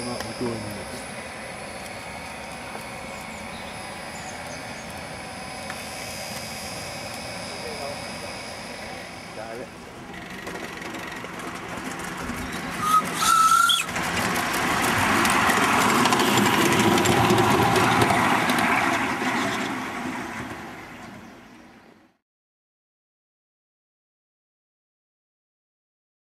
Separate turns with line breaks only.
I'm not doing this.